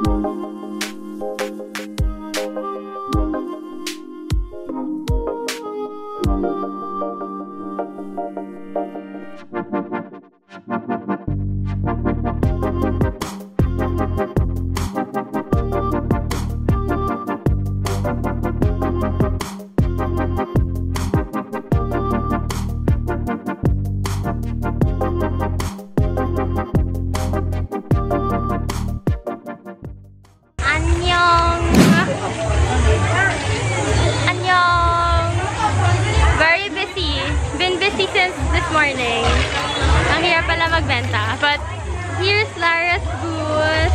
Bye. Ang hirap pala magbenta. But here's Lara's booth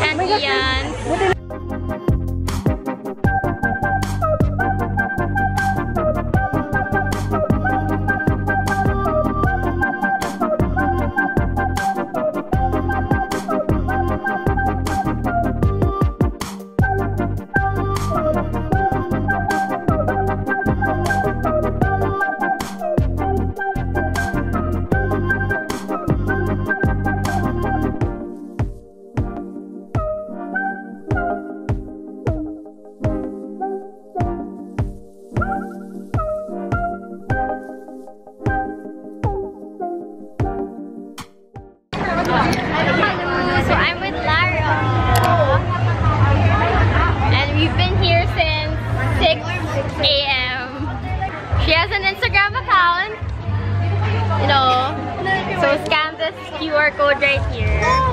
and Ian's. So I'm with Lara. And we've been here since 6 a.m. She has an Instagram account. So scan this QR code right here.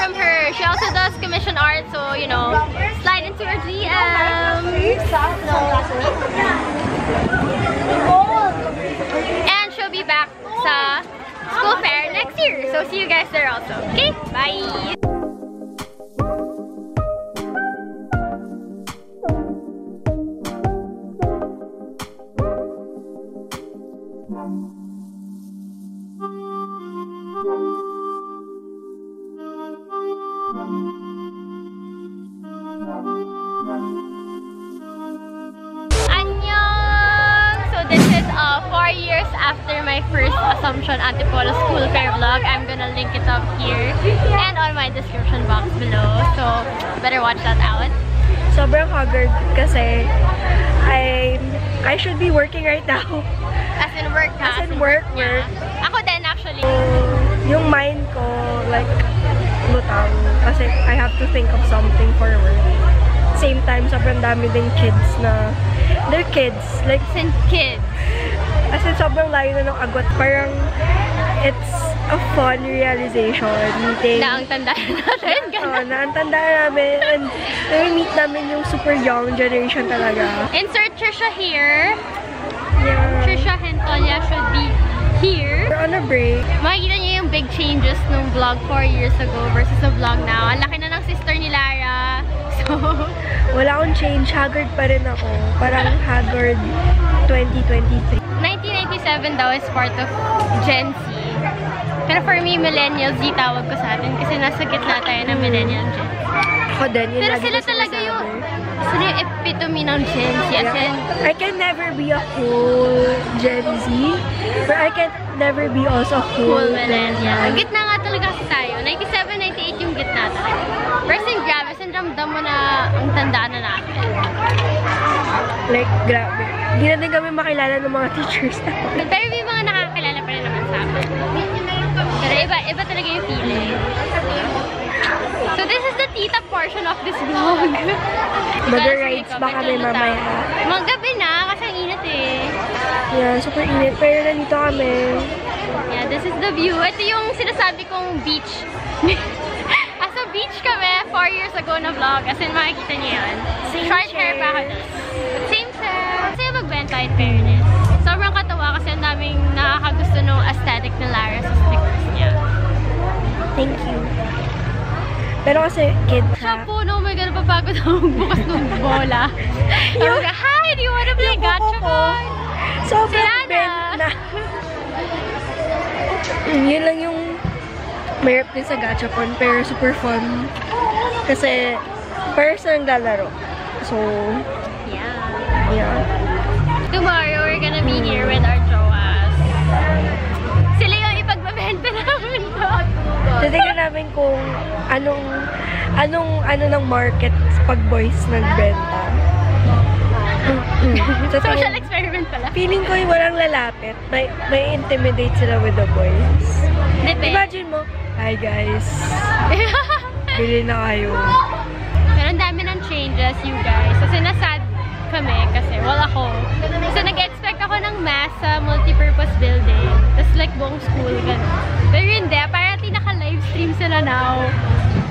From her. She also does commission art, so you know, slide into her DM. And she'll be back sa school fair next year. So see you guys there also. Okay? Bye! As in work ka? As in work, work. Ako din actually. Yung mind ko, like, lutang. Kasi I have to think of something for work. Same time, sobrang dami din kids na, they're kids. Like, Since kids. as in, sobrang layo na ng agwat. Parang, it's a fun realization. Meeting. Na ang tanda natin. Oo, na ang tanda namin. And, meet namin yung super young generation talaga. Insert Trisha here. Hentonia should be here. We're on a break. Makikita niyo yung big changes nung vlog 4 years ago versus the vlog now. Ang laki na ng sister ni Lara. So, Wala akong change. Haggard pa rin ako. Parang haggard 2023. 1997 daw is part of Gen Z. Pero for me, Millennial Z tawag ko sa atin kasi nasa gitna tayo ng Millennial Gen Z. Ako din. Pero sila talaga yung, sila yung epitome ng Gen Z. In, I can never be a whole Gen Z, but I can never be also a whole cool millennial. Gitna nga talaga kasi tayo. 97, 98 yung gitna talaga. Pero sin grabe, sin ramdam mo na ang tanda na natin. Like, grabe. Hindi na din kami makilala ng mga teachers namin. Pero may mga nakakilala pa rin naman sa akin. Pero iba, iba talaga yung feeling. So this is the tita portion of this vlog. Mag-rides ba kami mamaya? Mga gabi na, kasi ang init eh. Yeah, super init. Pero nandito kami. Yeah, this is the view. Ito yung sinasabi kong beach. As Nasa beach kami four years ago na vlog. As in, makikita niyo yun. Same Short hair pa ako. chair. Same chair. Kasi magbenta in fairness. Sobrang katawa kasi ang daming nakakagusto ng aesthetic ni Lara sa stickers niya. Thank you. Pero kasi kid Siya ka. po, no, my God, napapagod ako magbukas ng bola. Yung, hi, do you wanna play ko. gotcha Sobrang Sila na. Mm, yun lang yung mahirap din sa gachapon, pero super fun. Kasi, first na naglalaro. So, Yeah. yeah. Tomorrow, we're gonna be here with our Titignan namin kung anong anong ano ng market pag boys nagbenta. Social experiment pala. feeling ko yung walang lalapit. May, may intimidate sila with the boys. Depende. Imagine mo, hi guys, bili na kayo. Pero ang dami ng changes, you guys. Kasi nasad kami kasi, well ako. Kasi nag-expect ako ng mass sa multipurpose building. Tapos like buong school, gano'n. Pero hindi, apparently naka-livestream sila now.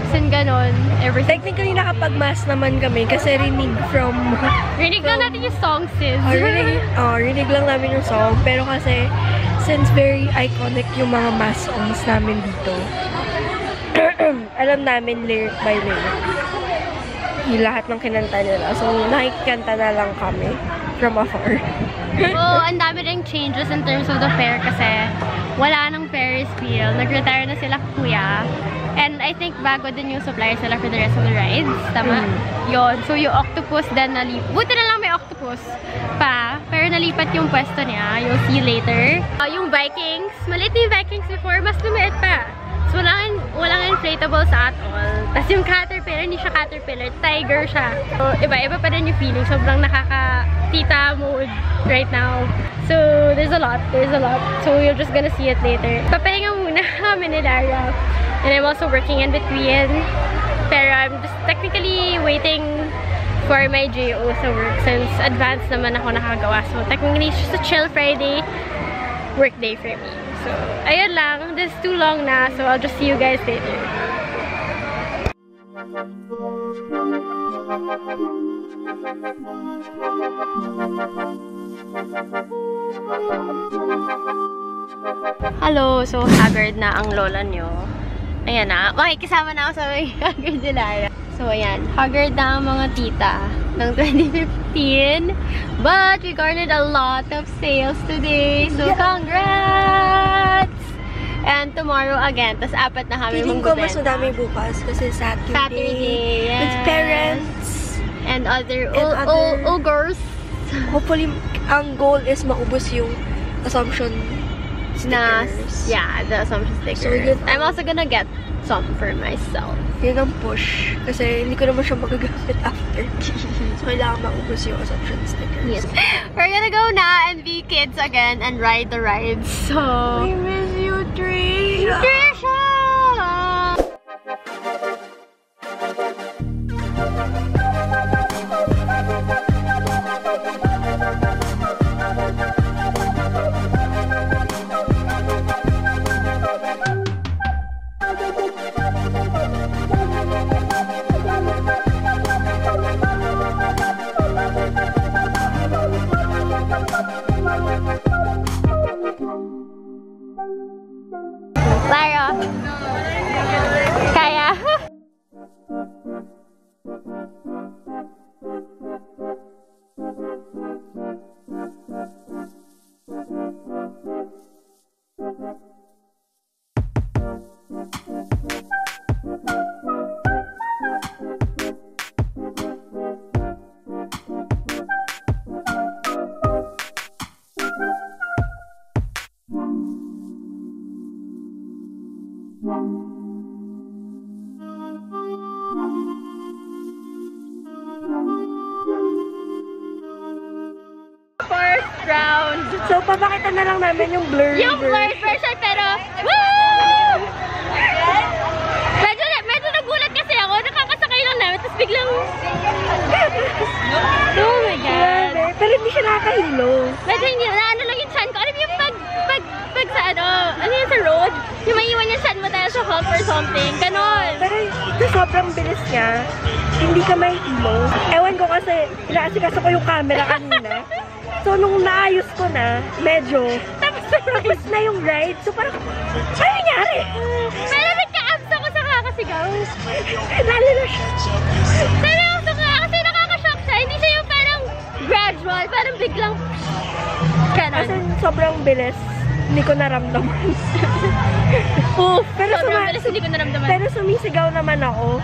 Kasi gano'n, everything. Technically, nakapag-mass naman kami kasi rinig from... Rinig lang natin yung song, sis. Oh, rinig, oh, rinig lang namin yung song. Pero kasi, since very iconic yung mga mass songs namin dito, alam namin lyric by lyric. Yung lahat ng kinanta nila. So, nakikanta na lang kami from afar. Oo, ang dami ring changes in terms of the fair kasi wala nang Ferris wheel. Nag-retire na sila kuya. And I think bago din yung suppliers nila for the rest of the rides. Tama? Yon. So yung octopus din nalipat. Buti na lang may octopus pa. Pero nalipat yung pwesto niya. You'll see later. Uh, yung Vikings. Maliit na yung Vikings before. Mas lumiit pa. So walang, walang inflatables at all. Tapos yung Caterpillar, hindi siya Caterpillar. Tiger siya. So iba-iba pa rin yung feeling. Sobrang nakaka-tita mode right now. So there's a lot. There's a lot. So you're just gonna see it later. Papahinga muna kami ni Lara. And I'm also working in between. Pero I'm just technically waiting for my JO sa work since advance naman ako nakagawa. So technically, it's just a chill Friday work day for me. So, ayun lang. This is too long na. So, I'll just see you guys later. Hello! So, haggard na ang lola nyo. Ayan na. Makikisama na ako sa may haggard ni Lara. So, ayan. Haggard na ang mga tita ng 2015. But, we garnered a lot of sales today. So, congrats! And tomorrow again. Tapos, apat na kami Feeling ko mas madami bukas kasi Saturday. Saturday, With yes. parents. And other, And ul- other- ul- ogres Hopefully, ang goal is maubos yung assumption na, stickers. yeah, the assumption sticker. So, yun I'm also gonna get some for myself. Yun ang push. Kasi hindi ko naman siya magagamit after. so, kailangan maubos yung assumption stickers. Yes. We're gonna go na and be kids again and ride the rides. So, I Three. First round. So, papakita na lang namin yung blurry Yung blurred version pero, woo! Medyo, medyo nagulat kasi ako. Nakakasakay lang namin. Tapos biglang, oh my God. Grabe. Pero hindi siya nakakahilo. Medyo hindi, na ano lang yung chan ko. Alam mo yung pag, pag, pag sa ano, ano yun sa road? Yung maiwan yung chan mo hump or something. Ganon. Pero, tapos sobrang bilis niya, hindi ka may hilo. Ewan ko kasi, inaasikaso ko yung camera kanina. So, nung naayos ko na, medyo, tapos tapos na yung ride. So, parang, ano nangyari? Pero nagka-abs ako sa kakasigaw. Lalo na siya. Seryoso ka, kasi nakaka-shock siya. Hindi siya yung parang gradual, parang biglang ganon. Kasi sobrang bilis. Hindi ko naramdaman. Oof, Pero sobrang suma- bilis, hindi ko naramdaman. Pero sumisigaw naman ako.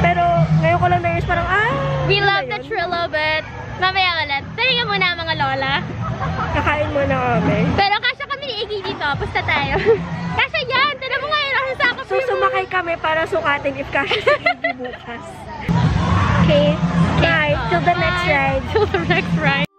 Pero ngayon ko lang na parang, ah, We ano love na the yun? Trillo, but mamaya ulit. Taringan muna mga lola. Kakain muna kami. Pero kasya kami ni Iggy dito. Pusta tayo. kasya yan! Tala mo ngayon ako sa ako. So, sumakay kami para sukatin if kasi si Iggy bukas. Okay. Bye. Till the next ride. Till the next ride.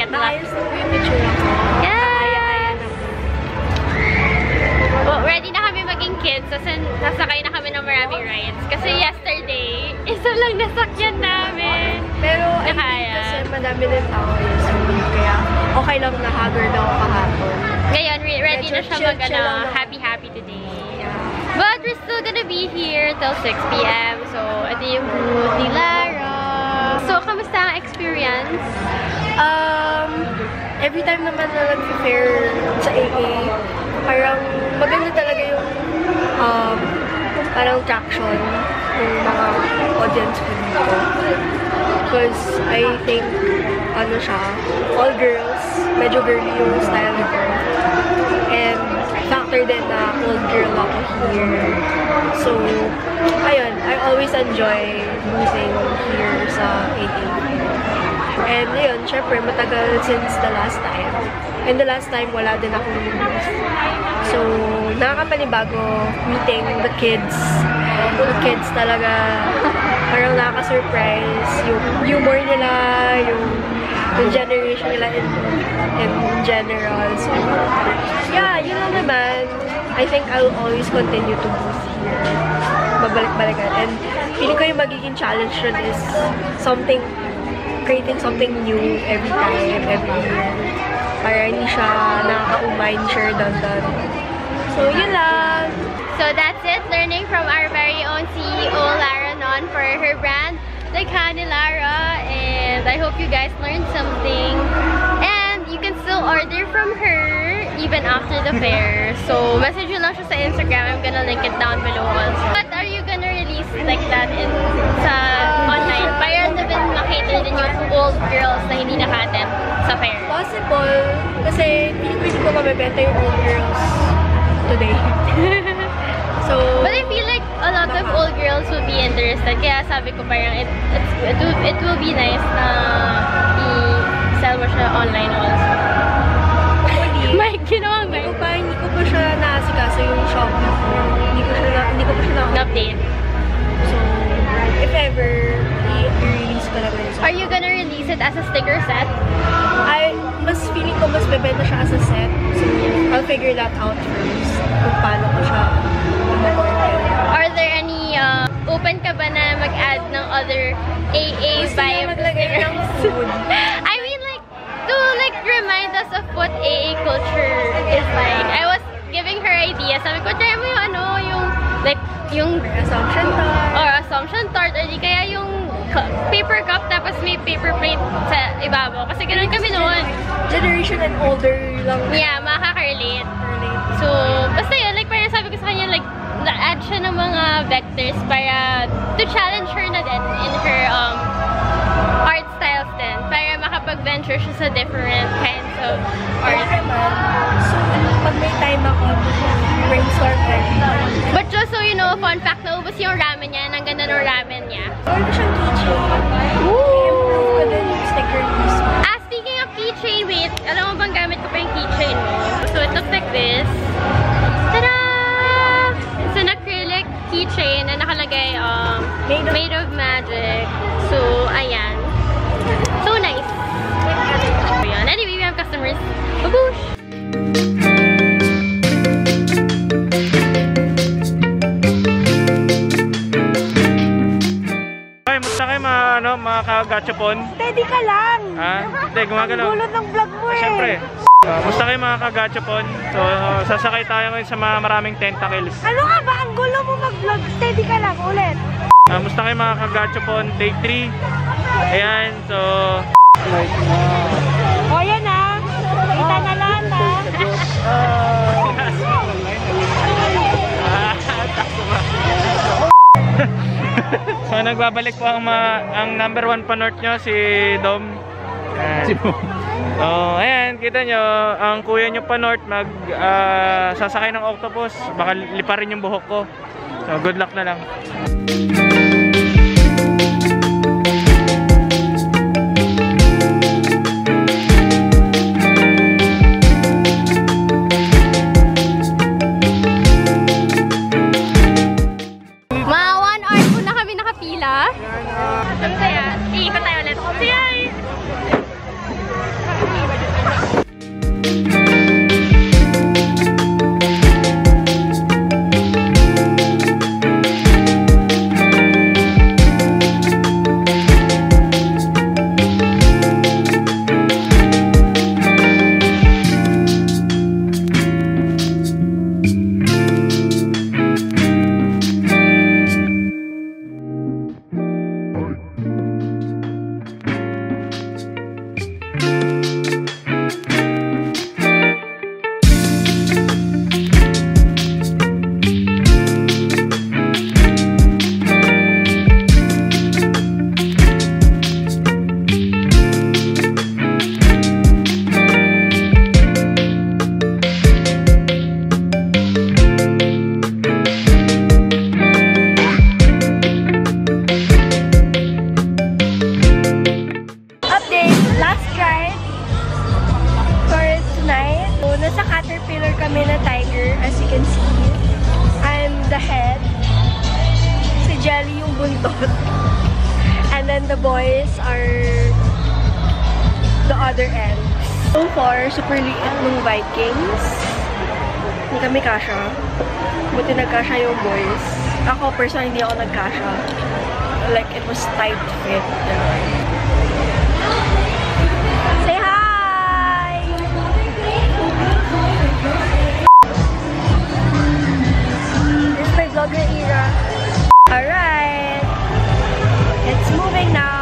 Na po yung picture ako. Yes! Well, ready na kami maging kids kasi nasakay na kami ng maraming rides. Kasi yesterday, isa lang nasakyan namin. Pero, I think kasi madami din tao yesterday. Kaya, okay lang na haggard ako kahapon. Ngayon, re- ready Medyo na siya mag lang ano, na. happy-happy today. But we're still gonna be here till 6 p.m. So, ito yung booth ni Lara. So, kamusta ang experience? Um, every time naman na nag-fair sa AA, parang maganda talaga yung um, parang traction ng mga audience ko dito. Because I think, ano siya, all girls, medyo girly yung style ko. And factor din na old girl ako here. So, ayun, I always enjoy boozing here sa AA. And yun, syempre, matagal since the last time. And the last time, wala din akong. So, nakakapanibago meeting the kids. The kids talaga, parang nakaka-surprise. Yung humor nila, yung, yung generation nila in, in general. So, yeah, yun lang naman. I think I'll always continue to booth here. Babalik-balikan. And feeling ko yung magiging challenge rin is something creating something new every time, every year. Para hindi siya nakakaumay, hindi siya redundant. So, yun lang. So that's it, learning from our very own CEO, Lara Non, for her brand, The Candy Lara. And I hope you guys learned something. And you can still order from her even after the fair. So message nyo lang siya sa Instagram. I'm gonna link it down below also. But are you gonna release like that in sa online? Para na din makater din yung old girls na hindi naka-attend sa fair. Possible. Kasi hindi ko mabibenta yung old girls today. so, But I feel like a lot of old girls will be interested. Kaya sabi ko parang it, it's, it, will, it will be nice na i-sell mo siya online also. Mike, ginawang Hindi ko pa, hindi ko pa siya naasikaso yung Shopee ko. Hindi ko siya hindi ko pa siya na Update. So, if ever, i-release ko lang yun. Are you gonna release it as a sticker set? I, mas feeling ko mas bebenta siya as a set. So, I'll figure that out first. Kung paano ko siya. Are there any, uh, open ka ba na mag-add ng other AA Gusto vibe maglagay. I mean like, to like remind us of what AA culture is like. I was giving her ideas. Sabi ko, try mo yung ano, like, yung Assumption tart. or assumption tart or di kaya yung paper cup tapos may paper plate sa ibabaw. Kasi ganun kami noon. Generation and older lang. Yeah, makaka-relate. Relate. So, basta yun, like parang sabi ko sa kanya, like, na-add siya ng mga vectors para to challenge her na din in her um, art. Para makapag-venture siya sa different kinds of art. naman, so, pag may time ako, brainstorm. But just so you know, fun fact, naubos yung ramen niya. Ang ganda ng ramen niya. Meron ko siyang keychain. I-improve ko din yung sticker mismo. Ah, speaking of keychain, wait. Alam mo bang gamit ko pa yung keychain mo? So, it looks like this. Tada! It's an acrylic keychain na nakalagay, um, Made of- made of magic. So, ayan. Have customers. Baboosh! Ay, musta kayo mga, ano, mga kagachapon? Steady ka lang! Ha? Hindi, gumagalaw. Gulot ng vlog mo eh! Siyempre. Uh, musta kayo mga kagachapon? So, uh, sasakay tayo ngayon sa mga maraming tentacles. Ano nga ba? Ang gulo mo mag-vlog. Steady ka lang. Ulit. Uh, musta kayo mga kagachapon? Day 3. Ayan, so... Ah. Kita na so, nagbabalik po ang, mga, ang number one panort nyo, si Dom. Ayan. So, ayan, kita nyo, ang kuya nyo panort mag ah, sasakay ng octopus. Baka liparin yung buhok ko. So, good luck na lang. Tiger. As you can see, I'm the head. Si Jelly yung buntot. And then the boys are the other end. So far, super liit ng Vikings. Hindi kami kasha. Buti nagkasha yung boys. Ako, personally, hindi ako nagkasha. Like, it was tight fit. Ganun. vlog na era. Alright. It's moving now.